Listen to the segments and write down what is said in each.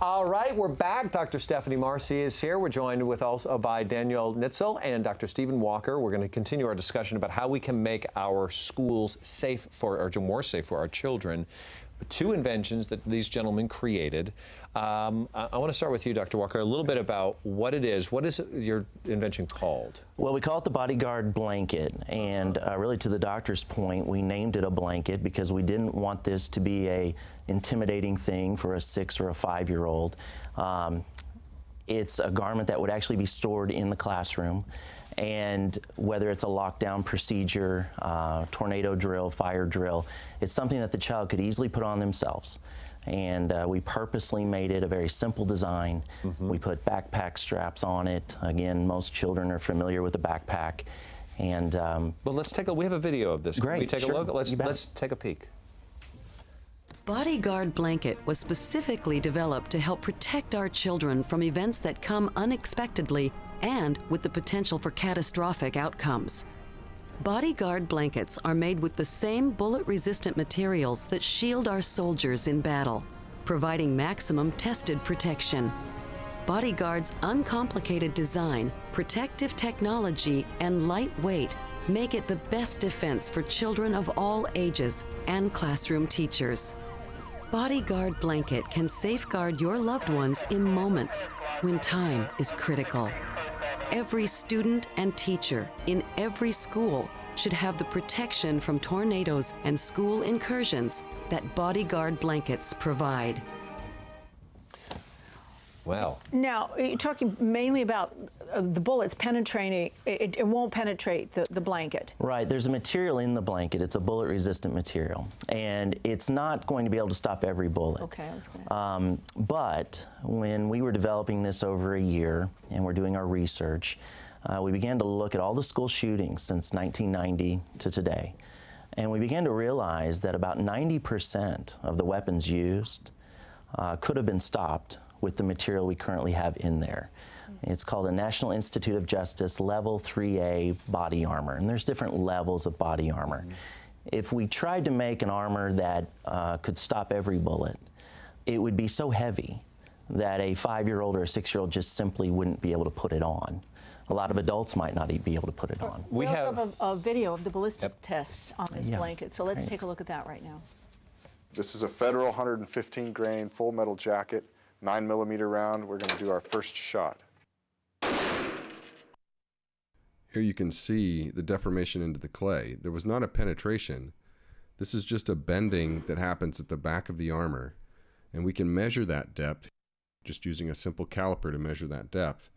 All right, we're back. Dr. Stephanie Marcy is here. We're joined with also by Daniel Nitzel and Dr. Stephen Walker. We're going to continue our discussion about how we can make our schools safe for, or more safe for our children two inventions that these gentlemen created. Um, I, I want to start with you, Dr. Walker, a little bit about what it is. What is your invention called? Well, we call it the bodyguard blanket. And uh, really, to the doctor's point, we named it a blanket because we didn't want this to be a intimidating thing for a six or a five year old. Um, it's a garment that would actually be stored in the classroom and whether it's a lockdown procedure, uh, tornado drill, fire drill, it's something that the child could easily put on themselves. And uh, we purposely made it a very simple design. Mm -hmm. We put backpack straps on it. Again, most children are familiar with a backpack. And um, well, let's take a. We have a video of this. Great. Can we take sure. a look. Let's let's take a peek. Bodyguard Blanket was specifically developed to help protect our children from events that come unexpectedly and with the potential for catastrophic outcomes. Bodyguard blankets are made with the same bullet-resistant materials that shield our soldiers in battle, providing maximum tested protection. Bodyguard's uncomplicated design, protective technology, and lightweight make it the best defense for children of all ages and classroom teachers. Bodyguard Blanket can safeguard your loved ones in moments when time is critical. Every student and teacher in every school should have the protection from tornadoes and school incursions that bodyguard blankets provide. Well. Now, you're talking mainly about the bullets penetrating, it, it, won't penetrate the, the blanket. Right. There's a material in the blanket. It's a bullet resistant material. And it's not going to be able to stop every bullet. Okay. Um, but when we were developing this over a year and we're doing our research, uh, we began to look at all the school shootings since 1990 to today. And we began to realize that about 90% of the weapons used uh, could have been stopped with the material we currently have in there. It's called a National Institute of Justice Level 3A body armor, and there's different levels of body armor. Mm -hmm. If we tried to make an armor that uh, could stop every bullet, it would be so heavy that a five-year-old or a six-year-old just simply wouldn't be able to put it on. A lot of adults might not be able to put it on. We, we have, have a, a, video of the ballistic yep. tests on this yeah. blanket, so let's right. take a look at that right now. This is a Federal 115 grain full metal jacket nine millimeter round. We're going to do our first shot. Here you can see the deformation into the clay. There was not a penetration. This is just a bending that happens at the back of the armor. And we can measure that depth just using a simple caliper to measure that depth.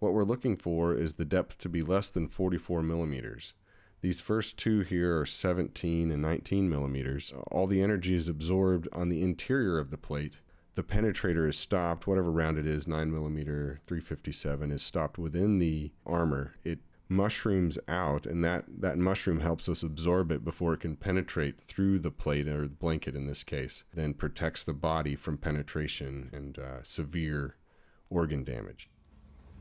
What we're looking for is the depth to be less than 44 millimeters. These first two here are 17 and 19 millimeters. All the energy is absorbed on the interior of the plate the penetrator is stopped, whatever round it is, 9 millimeter 357, is stopped within the armor. It mushrooms out, and that, that mushroom helps us absorb it before it can penetrate through the plate or the blanket in this case, then protects the body from penetration and uh, severe organ damage.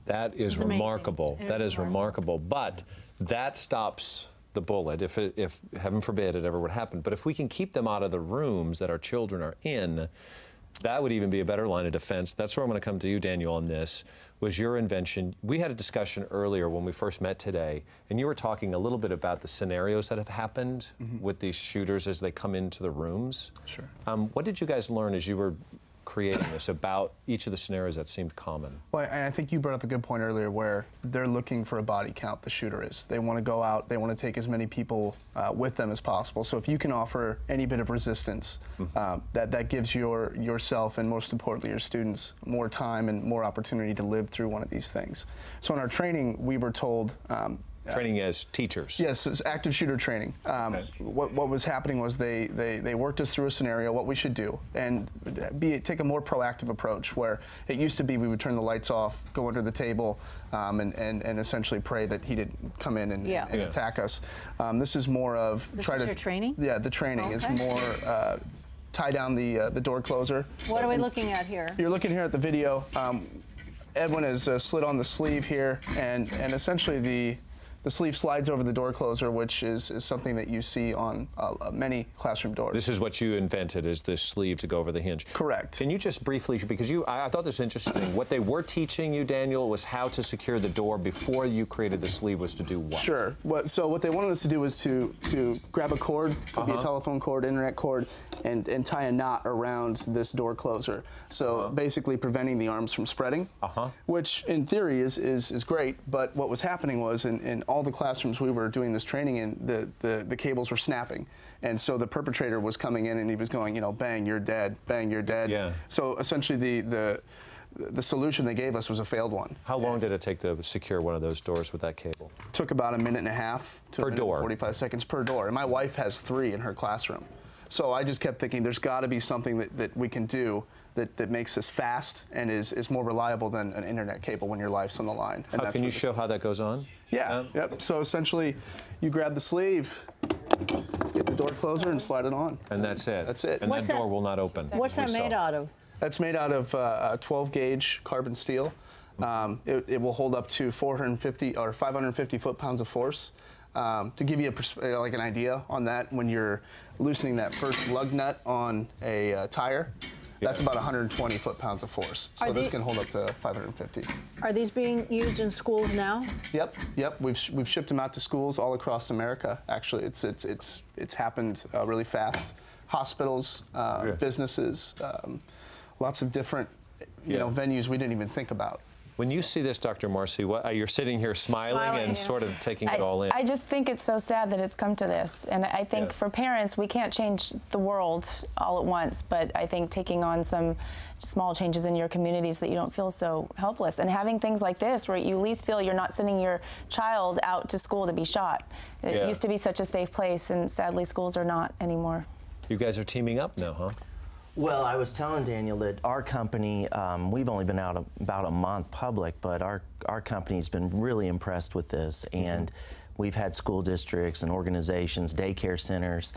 That is it's remarkable. That is remarkable. But that stops the bullet if, it, if heaven forbid it ever would happen. But if we can keep them out of the rooms that our children are in, that would even be a better line of defense. That's where I'm going to come to you, Daniel, on this, was your invention. We had a discussion earlier when we first met today, and you were talking a little bit about the scenarios that have happened mm -hmm. with these shooters as they come into the rooms. Sure. Um, what did you guys learn as you were creating this about each of the scenarios that seemed common? Well, I think you brought up a good point earlier where they're looking for a body count, the shooter is. They want to go out, they want to take as many people uh, with them as possible. So if you can offer any bit of resistance, mm -hmm. um, that, that gives your yourself and most importantly your students more time and more opportunity to live through one of these things. So in our training, we were told um, Training as teachers. Yes, it's active shooter training. Um, okay. what, what was happening was they, they, they worked us through a scenario, what we should do, and be take a more proactive approach where it used to be we would turn the lights off, go under the table, um, and, and, and essentially pray that he didn't come in and, yeah. and yeah. attack us. Um, this is more of this try is to your training. Yeah, the training okay. is more. Uh, tie down the uh, the door closer. What so, are we looking at here? You're looking here at the video. Um, Edwin has uh, slid on the sleeve here, and and essentially the the sleeve slides over the door closer, which is, is something that you see on uh, uh, many classroom doors. This is what you invented, is this sleeve to go over the hinge. Correct. Can you just briefly, because you, I, I thought this was interesting. what they were teaching you, Daniel, was how to secure the door before you created the sleeve. Was to do what? Sure. What, so what they wanted us to do was to to grab a cord, could be a telephone cord, internet cord, and and tie a knot around this door closer. So basically preventing the arms from spreading. Uh-huh. Which in theory is is, is great, but what was happening was in, in all the classrooms we were doing this training in, the, the the cables were snapping, and so the perpetrator was coming in and he was going, you know, bang, you're dead, bang, you're dead. Yeah. So essentially the the the solution they gave us was a failed one. How long did it take to secure one of those doors with that cable? took about a minute and a half to Per door. 45 seconds per door. And my wife has three in her classroom. So I just kept thinking there's got to be something that, that we can do that, that makes this fast and is, is more reliable than an internet cable when your life's on the line. And How can you show how that goes on? Yeah, Um, yep. So essentially, you grab the sleeve, get the door closer, and slide it on. And that's it. That's it. And What's that that- door will not open. What's that made saw. out of? That's made out of uh, 12 gauge carbon steel. Um, it, it will hold up to 450 or 550 foot pounds of force. Um, to give you a pers- uh, like an idea on that, when you're loosening that first lug nut on a uh, tire, that's Yeah. about 120 foot pounds of force. So Are this the- can hold up to 550. Are these being used in schools now? Yep, yep. We've, sh- we've shipped them out to schools all across America. Actually, it's it's it's it's happened uh, really fast. Hospitals, uh, Yeah. businesses, um, lots of different you Yeah. know venues we didn't even think about. When you see this, Dr. Marcy, what, uh, you're sitting here smiling, Smiling, and yeah. sort of taking it all in. I just think it's so sad that it's come to this. And I think Yeah. for parents, we can't change the world all at once, but I think taking on some small changes in your community so that you don't feel so helpless. And having things like this where you at least feel you're not sending your child out to school to be shot. It Yeah. used to be such a safe place, and sadly, schools are not anymore. you guys are teaming up now, huh? Well, I was telling Daniel that our company, um, we've only been out a, about a month public, but our, our company's been really impressed with this. And we've had school districts and organizations, daycare centers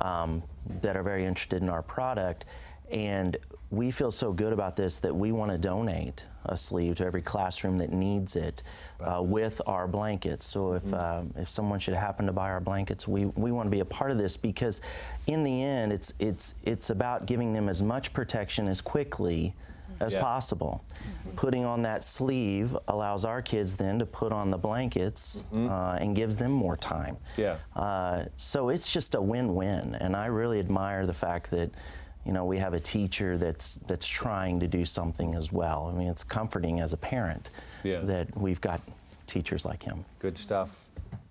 um, that are very interested in our product. And we feel so good about this that we want to donate a sleeve to every classroom that needs it uh, with our blankets. So if, uh, if someone should happen to buy our blankets, we, we want to be a part of this because in the end, it's, it's, it's about giving them as much protection as quickly as Yeah. possible. Putting on that sleeve allows our kids then to put on the blankets uh, and gives them more time. Yeah. Uh, so it's just a win-win, and I really admire the fact that, you know, we have a teacher that's that's trying to do something as well. I mean, it's comforting as a parent Yeah. that we've got teachers like him. Good stuff.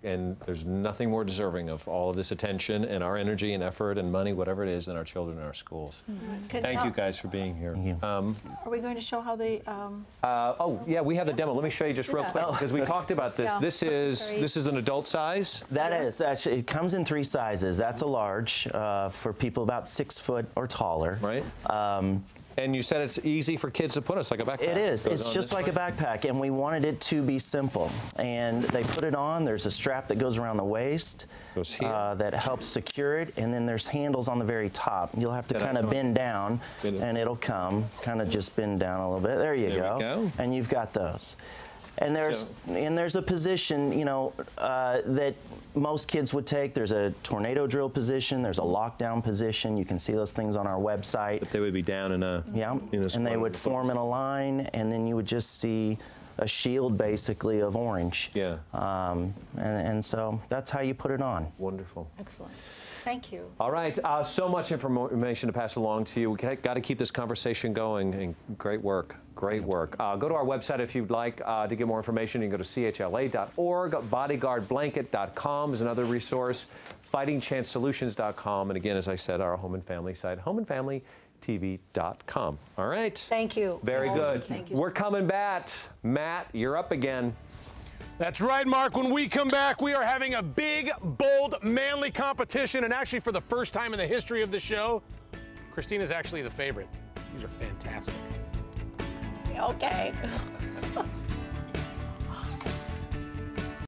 And there's nothing more deserving of all of this attention and our energy and effort and money, whatever it is, than our children in our schools. Can- Thank you guys for being here. Um, Are we going to show how they? Um, uh, oh, yeah, we have the demo. Let me show you just real Yeah. quick because we talked about this. Yeah. This is this is an adult size. That is actually it comes in three sizes. That's a large uh, for people about six foot or taller. Right. Um, And you said it's easy for kids to put. It's like a backpack. It is. Goes It's just like a backpack, and we wanted it to be simple. And they put it on. There's a strap that goes around the waist uh, that helps secure it, and then there's handles on the very top. You'll have to kind of bend down, Bend it. and it'll come. Kind of just bend down a little bit. There you There go. go. And you've got those. And there's So- and there's a position, you know, uh, that most kids would take. There's a tornado drill position. There's a lockdown position. You can see those things on our website. They would be down in a Yeah, in a and they would form in a line, and then you would just see a shield basically of orange. Yeah. Um, and, and so that's how you put it on. Wonderful. excellent. Thank you. All right, uh, so much information to pass along to you. We got to keep this conversation going, and great work, great work. Uh, go to our website if you'd like uh, to get more information. You can go to chla.org. Bodyguardblanket.com is another resource. FightingChanceSolutions.com, and again, as I said, our home and family site, homeandfamilytv.com. All right. Thank you. Very good. Thank you. We're coming back. Matt, you're up again. That's right, Mark. When we come back, we are having a big, bold, manly competition. And actually, for the first time in the history of the show, Christina's actually the favorite. These are fantastic. Okay.